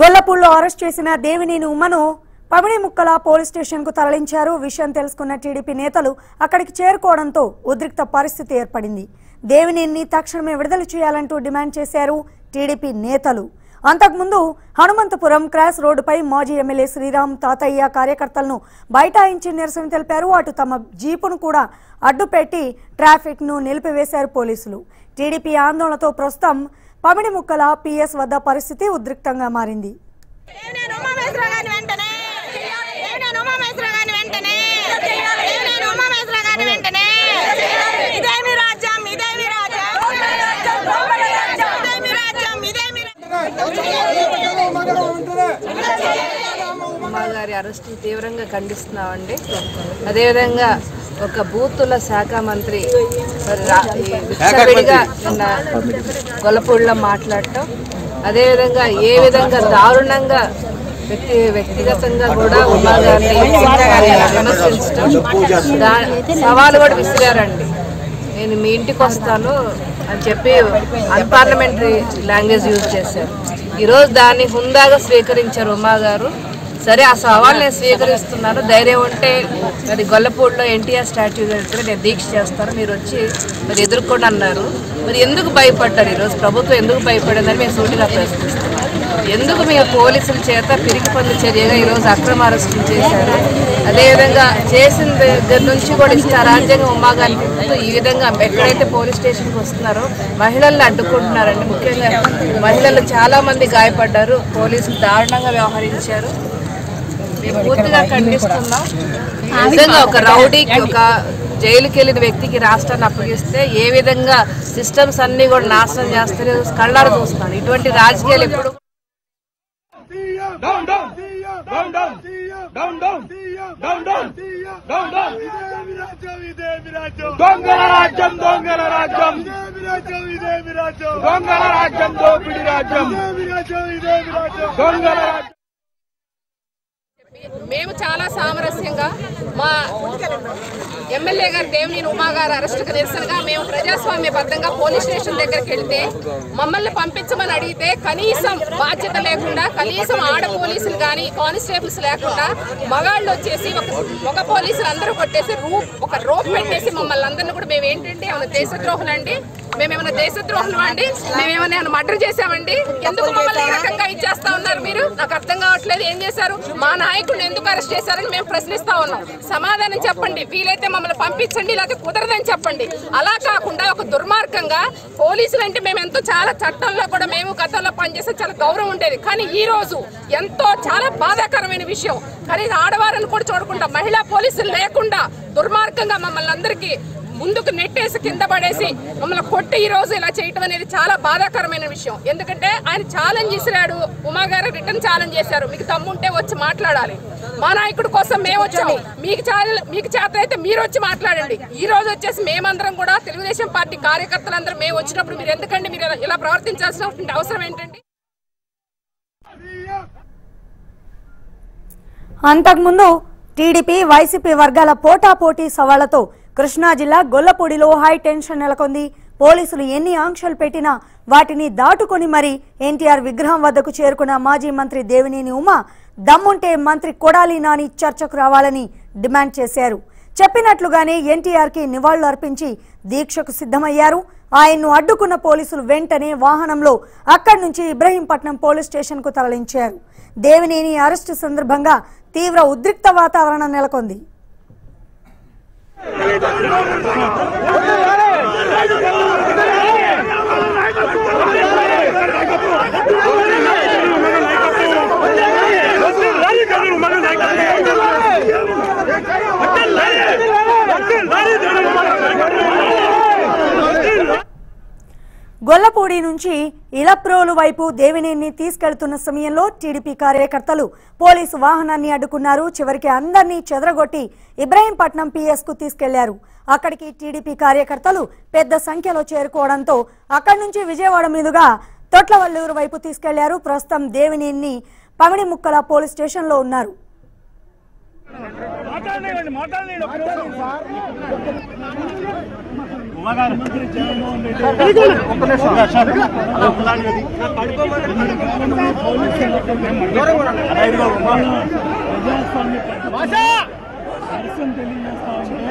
గొల్లపూడిలో arrest చేసిన దేవినేని ఉమ్మను పమిడి ముక్కల police స్టేషన్కు తరలించారు. విషయం తెలుసుకున్న టీడీపీ నేతలు అక్కడికి చేరుకోవడంతో ఉద్రిక్త పరిస్థితి ఏర్పడింది. దేవినేని తక్షణమే విడుదల చేయాలంటూ డిమాండ్ చేశారు టీడీపీ నేతలు. అంతకుముందు హనుమంతపురం క్రాస్ రోడ్డుపై మాజీ ఎమ్మెల్యే శ్రీరామ్ తాతయ్య కార్యకర్తలను బైఠాయించి నిరసన తెలిపారు. అటు తమ జీపును కూడా అడ్డుపెట్టి ట్రాఫిక్ను నిలిపివేశారు పోలీసులు. టీడీపీ ఆందోళనతో ప్రస్తుతం పమిడి ముక్కల పిఎస్ వద్ద పరిస్థితి ఉద్రిక్తంగా మారింది. ఉమా గారి తీవ్రంగా ఖండిస్తున్నామండి. అదేవిధంగా ఒక బూతుల శాఖ మంత్రి విచ్చలవిడిగా నిన్న గొల్లపూడిలో మాట్లాడటం. అదేవిధంగా ఏ విధంగా దారుణంగా వ్యక్తి వ్యక్తిగతంగా కూడా ఉమా గారిని విమర్శించడం. దా- సవాలు కూడా విసిరారండి. నేను మీ ఇంటికి వస్తాను అని చెప్పి అన్పార్లమెంటరీ లాంగ్వేజ్ యూజ్ చేశారు. ఈరోజు దాన్ని హుందాగా స్వీకరించారు ఉమా గారు సరే ఆ సవాల్ నేను స్వీకరిస్తున్నాను ధైర్యం ఉంటే మరి గొల్లపూడిలో ఎన్టీఆర్ స్టాచ్యూ దగ్గర నేను దీక్ష చేస్తాను. మీరు వచ్చి మరి ఎదుర్కొని అన్నారు. మరి ఎందుకు భయపడ్డారు ఈరోజు? ప్రభుత్వం ఎందుకు భయపడిందని మేము సూటిగా ప్రశ్నిస్తాం. ఎందుకు మీ పోలీసుల చేత పిరికి పనుల చర్యగా ఈరోజు అక్రమ అరెస్టులు చేశారు అదేవిధంగా చేసిన దగ్గర నుంచి కూడా ఇష్ట రాజ్యాంగం ఉమ్మాగానికి ఈ విధంగా ఎక్కడైతే పోలీస్ స్టేషన్కి వస్తున్నారో మహిళల్ని అడ్డుకుంటున్నారండి. ముఖ్యంగా మహిళలు చాలామంది గాయపడ్డారు. పోలీసులు దారుణంగా వ్యవహరించారు. మేము పూర్తిగా ఖండిస్తున్నాం. నిజంగా ఒక రౌడీకి ఒక జైలుకి వెళ్ళిన వ్యక్తికి రాష్ట్రాన్ని అప్పగిస్తే ఏ విధంగా సిస్టమ్స్ అన్ని కూడా నాశనం చేస్తారు కళ్ళారు చూస్తాను ఇటువంటి రాజకీయాలు ఎప్పుడు down, down, down, down, down, down, down, down, down, down. దొంగల రాజ్యం దొంగల రాజ్యం దొంగల రాజ్యం దోపిడి రాజ్యం దొంగల రాజ్యం మేము చాలా సామరస్యంగా మా ఎమ్మెల్యే గారు దేవినేని ఉమా గారు అరెస్టుకు నిరసనగా మేము ప్రజాస్వామ్యబద్ధంగా పోలీస్ స్టేషన్ దగ్గరికి వెళ్తే మమ్మల్ని పంపించమని అడిగితే కనీసం బాధ్యత లేకుండా కనీసం ఆడ పోలీసులు కానీ కానిస్టేబుల్స్ లేకుండా మగాళ్ళు వచ్చేసి ఒక మగ పోలీసులు అందరూ కొట్టేసి రూప్ ఒక రోప్ పెట్టేసి మమ్మల్ని అందరినీ కూడా మేము ఏంటంటే ఏమైనా దేశద్రోహులండి మేమేమైనా దేశద్రోహులు అండి? మేమేమైనా మర్డర్ చేసామండి ఎందుకు మమ్మల్ని ఈ రకంగా ఇచ్చేస్తా ఉన్నారు మీరు? నాకు అర్థం రావట్లేదు. ఏం చేశారు? మా నాయకుడిని ఎందుకు అరెస్ట్ చేశారని మేము ప్రశ్నిస్తా ఉన్నాం. సమాధానం చెప్పండి. వీలైతే మమ్మల్ని పంపించండి లేకపోతే కుదరదని చెప్పండి. అలా కాకుండా ఒక దుర్మార్గంగా పోలీసులు అంటే మేము ఎంతో చాలా చట్టంలో కూడా మేము గతంలో పనిచేస్తే చాలా గౌరవం ఉండేది. కానీ ఈ రోజు ఎంతో చాలా బాధాకరమైన విషయం. కానీ ఆడవారిని కూడా చూడకుండా మహిళా పోలీసులు లేకుండా దుర్మార్గంగా మమ్మల్ని అందరికీ ముందుకు నెట్టేసి కింద పడేసి మమ్మల్ని కొట్టి ఈ రోజు ఇలా చేయటం అనేది చాలా బాధాకరమైన విషయం. ఎందుకంటే ఆయన ఛాలెంజ్ ఇసిరాడు ఉమా గారు రిటర్న్ ఛాలెంజ్ చేశారు. మీకు దమ్ముంటే వచ్చి మాట్లాడాలి. మా నాయకుడి కోసం మేము వచ్చాము మీకు మీకు చేత అయితే మీరు వచ్చి మాట్లాడండి. ఈ రోజు వచ్చేసి మేమందరం కూడా తెలుగుదేశం పార్టీ కార్యకర్తలందరూ మేము వచ్చినప్పుడు మీరు ఎందుకండి మీరు ఇలా- ఇలా ప్రవర్తించాల్సిన అవసరం ఏంటండి? అంతకుముందు టీడీపీ వైసీపీ వర్గాల పోటాపోటీ సవాళ్ళతో కృష్ణా జిల్లా గొల్లపూడిలో హై టెన్షన్ నెలకొంది. పోలీసులు ఎన్ని ఆంక్షలు పెట్టినా వాటిని దాటుకొని మరి ఎన్టీఆర్ విగ్రహం వద్దకు చేరుకున్న మాజీ మంత్రి దేవినేని ఉమా దమ్ముంటే మంత్రి కొడాలి నాని చర్చకు రావాలని డిమాండ్ చేశారు. చెప్పినట్లుగానే ఎన్టీఆర్కి నివాళులు అర్పించి దీక్షకు సిద్ధమయ్యారు. ఆయన్ను అడ్డుకున్న పోలీసులు వెంటనే వాహనంలో అక్కడి నుంచి ఇబ్రహీంపట్నం పోలీస్ స్టేషన్కు తరలించారు. దేవినేని అరెస్టు సందర్భంగా తీవ్ర ఉద్రిక్త వాతావరణం నెలకొంది. ¡Dale, గొల్లపూడి నుంచి ఇలప్రోలు వైపు దేవినేని తీసుకెళ్తున్న సమయంలో టీడీపీ కార్యకర్తలు పోలీసు వాహనాన్ని అడ్డుకున్నారు. చివరికి అందరినీ చెదరగొట్టి ఇబ్రహీంపట్నం పిఎస్కు తీసుకెళ్ళారు. అక్కడికి టీడీపీ కార్యకర్తలు పెద్ద సంఖ్యలో చేరుకోవడంతో అక్కడి నుంచి విజయవాడ మీదుగా తొట్లవల్లూరు వైపు తీసుకెళ్ళారు. ప్రస్తుతం దేవినేని పమిడి ముక్కల పోలీస్ స్టేషన్లో ఉన్నారు. ముఖ్యమంత్రి జగన్మోహన్ రెడ్డి. ప్రజాస్వామ్య తెలియజేస్తా ఉంటే